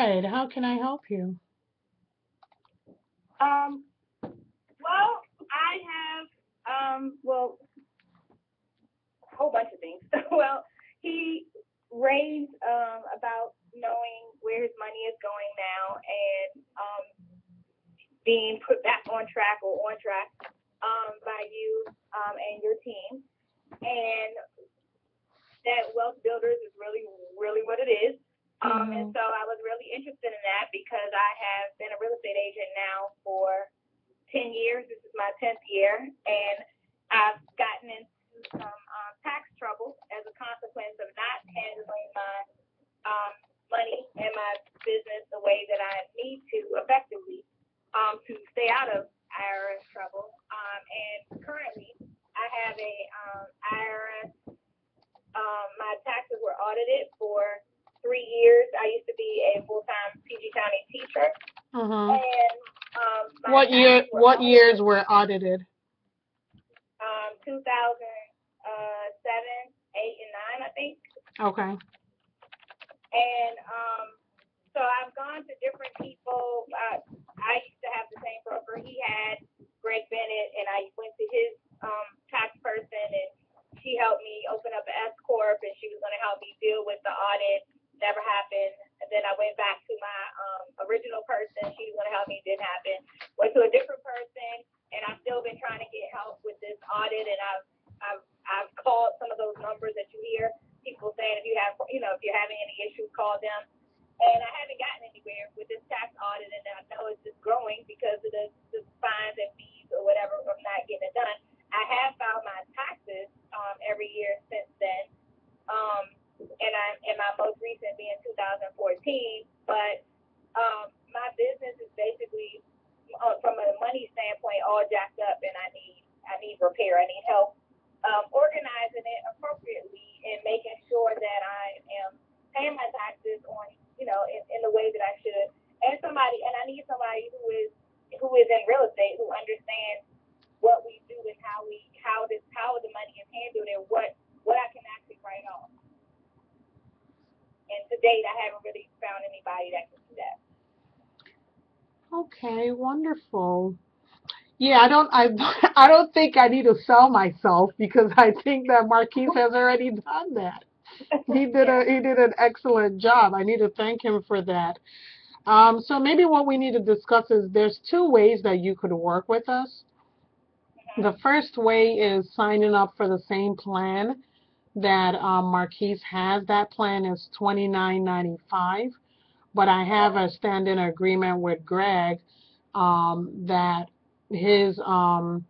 right. How can I help you? Um, well, I have, um, well, a whole bunch of things. well, he raised, um, about knowing where his money is going now and, um, being put back on track or on track, um, by you, um, and your team. And that Wealth Builders is really, really what it is. Um, and so I was really interested in that because I have been a real estate agent now for 10 years. This is my 10th year. And I've gotten into some um, tax trouble as a consequence of not handling my um, money and my business the way that I need to effectively um, to stay out of IRS trouble. Um, and currently, I have a um, IRS. Um, my taxes were audited for three years. I used to be a full-time PG County teacher, Uh-huh. and um, What year, what audited, years were audited? Um, 2007, eight, and nine, I think. Okay. And um, so I've gone to different people. Uh, I used to have the same broker he had, Greg Bennett, and I went to his um, tax person, and she helped me open up an S corp, and she was going to help me deal with the audit. Never happened. And then I went back to my um, original person. She was going to help me. Didn't happen. Went to a different person, and I've still been trying to get help with this audit. And I've I've I've called some of those numbers that you hear people saying if you have you know if you're having any issues, call them. And I haven't gotten anywhere with this tax audit, and I know it's just growing because of the, the fines and fees or whatever from not getting it done. I have filed my taxes um, every year since then, um, and I and my most recent being 2014. But um, my business is basically, uh, from a money standpoint, all jacked up, and I need I need repair. I need help um, organizing it appropriately and making sure that I am paying my taxes on, you know, in, in the way that I should. And somebody, and I need somebody who is who is in real estate who understands what we do and how we how this how the money is handled and what what I can actually write off. And to date, I haven't really found anybody that can do that. Okay, wonderful. Yeah, I don't I I don't think I need to sell myself because I think that Marquise has already done that. He did a he did an excellent job. I need to thank him for that. Um, so maybe what we need to discuss is there's two ways that you could work with us. The first way is signing up for the same plan that um, Marquise has. That plan is $29.95, but I have a stand-in agreement with Greg um, that his um,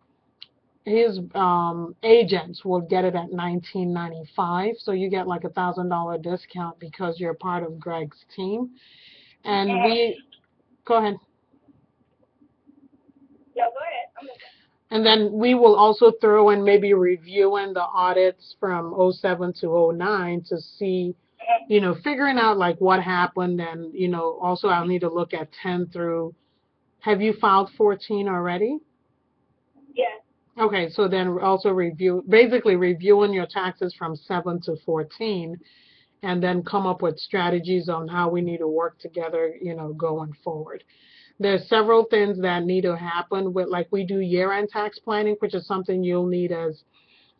his um, agents will get it at $19.95, so you get like a thousand dollar discount because you're part of Greg's team. And we go ahead. Yeah, go ahead. And then we will also throw in maybe reviewing the audits from '07 to '09 to see, you know, figuring out like what happened and, you know, also I'll need to look at 10 through, have you filed 14 already? Yes. Okay, so then also review, basically reviewing your taxes from 7 to 14 and then come up with strategies on how we need to work together, you know, going forward. There's several things that need to happen with, like we do year-end tax planning, which is something you'll need as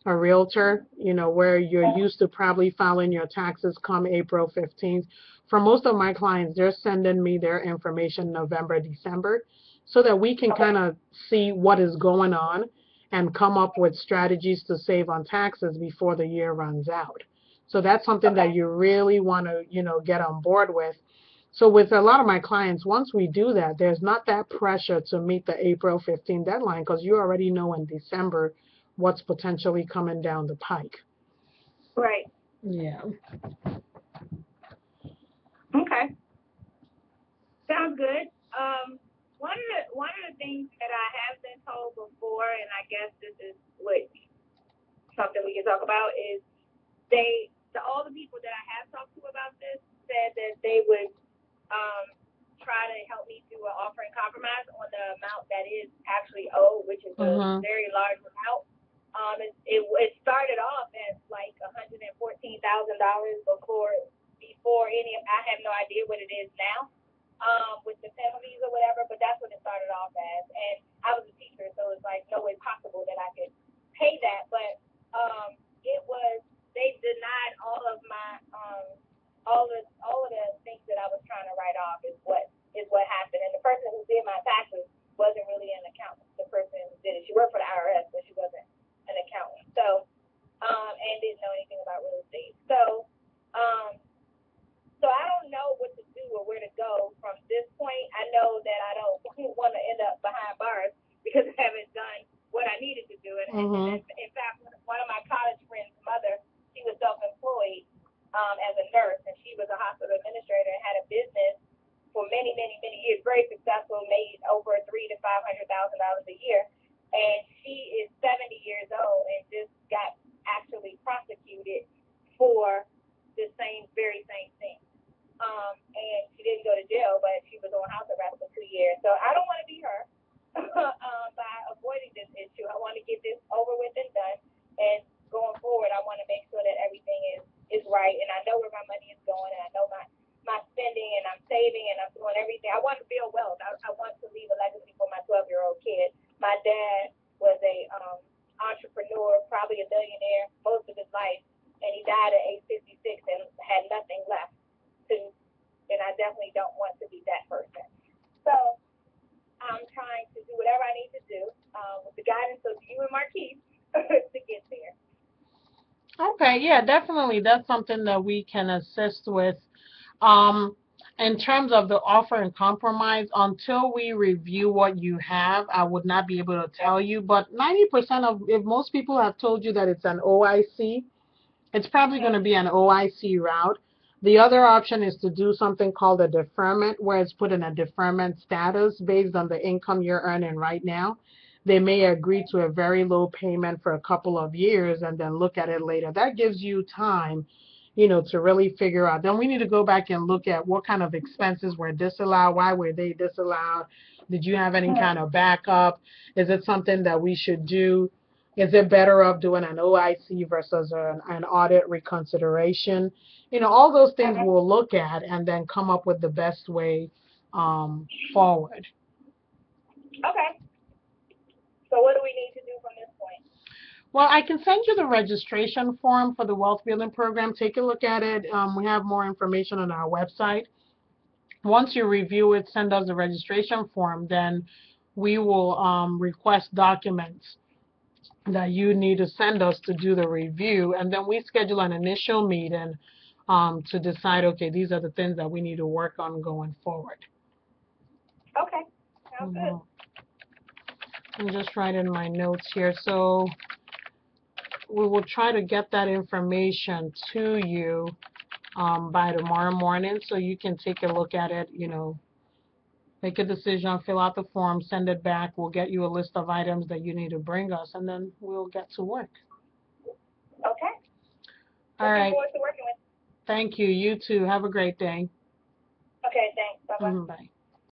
a realtor, you know, where you're used to probably filing your taxes come April 15th. For most of my clients, they're sending me their information November, December, so that we can kind of see what is going on and come up with strategies to save on taxes before the year runs out. So that's something that you really want to, you know, get on board with. So with a lot of my clients, once we do that, there's not that pressure to meet the April 15 deadline because you already know in December what's potentially coming down the pike. Right. Yeah. Okay. Sounds good. Um, one of the one of the things that I have been told before, and I guess this is what something we can talk about is they the, all the people that I have talked to about this said that they would um, try to help me do an offer in compromise on the amount that is actually owed, which is a Mhm. very large amount. Um, it, it it started off at like one hundred and fourteen thousand dollars before before any. I have no idea what it is now. um, with the penalties or whatever, but that's what it started off as. And I was a teacher, so it's like no way possible that I could pay that. But um, it was they denied all of my um, all of all of the things that I was trying to write off is what is what happened. And the person who did my taxes wasn't really an accountant. The person who did it, she worked for the IRS, but she wasn't an accountant. So um, and didn't know anything about real estate. So um, so I don't know what to do or where to go from this point. I know that I don't want to end up behind bars because I haven't done what I needed to do. And, Mhm. and in fact, one of my college friends' mother, she was self-employed um, as a nurse, and she was a hospital administrator and had a business for many, many, many years, very successful, made over three to five hundred thousand dollars a year. And she is seventy years old and just got actually prosecuted for the same, very same thing. Um, and she didn't go to jail, but she was on house arrest for two years. So I don't want to be her um, by avoiding this issue. I want to get this over with and done. And going forward, I want to make sure that everything is is right, and I know where my money is going, and I know my my spending, and I'm saving, and I'm doing everything. I want to build wealth. I, I want to leave a legacy for my 12 year old kid. My dad was a um, entrepreneur, probably a millionaire most of his life, and he died at age 56 and had nothing left to. And I definitely don't want to be that person. So I'm trying to do whatever I need to do um, with the guidance of you and Marquise to get there. Okay, yeah, definitely. That's something that we can assist with. Um, in terms of the offer and compromise, until we review what you have, I would not be able to tell you. But 90% of, if most people have told you that it's an OIC, it's probably going to be an OIC route. The other option is to do something called a deferment, where it's put in a deferment status based on the income you're earning right now. They may agree to a very low payment for a couple of years and then look at it later. That gives you time, you know, to really figure out. Then we need to go back and look at what kind of expenses were disallowed, why were they disallowed? Did you have any kind of backup? Is it something that we should do? Is it better off doing an OIC versus an, an audit reconsideration? You know, all those things Okay. we'll look at and then come up with the best way um, forward. Okay. So what do we need to do from this point? Well, I can send you the registration form for the wealth building program. Take a look at it. Um, we have more information on our website. Once you review it, send us the registration form, then we will um, request documents that you need to send us to do the review. And then we schedule an initial meeting um, to decide, okay, these are the things that we need to work on going forward. Okay. Sounds good. I'm just writing my notes here. So we will try to get that information to you um, by tomorrow morning so you can take a look at it, you know, make a decision, fill out the form, send it back. We'll get you a list of items that you need to bring us, and then we'll get to work. Okay. All Looking right. forward to working with. Thank you. You too. Have a great day. Okay. Thanks. Bye bye. Mhm, Bye.